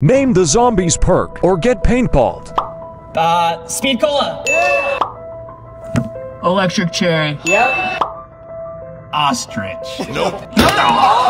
Name the zombies perk or get paintballed. Uh, speed cola. Electric cherry. Yep. Ostrich. Nope.